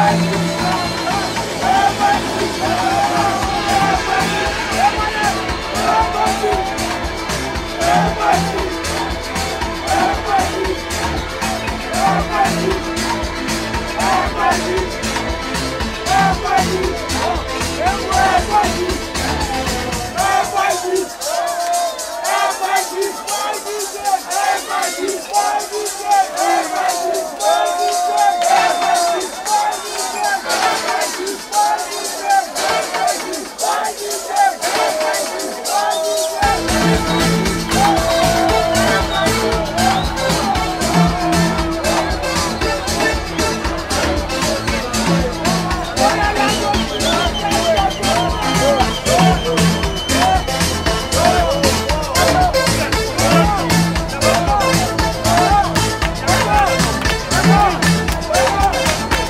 Bye.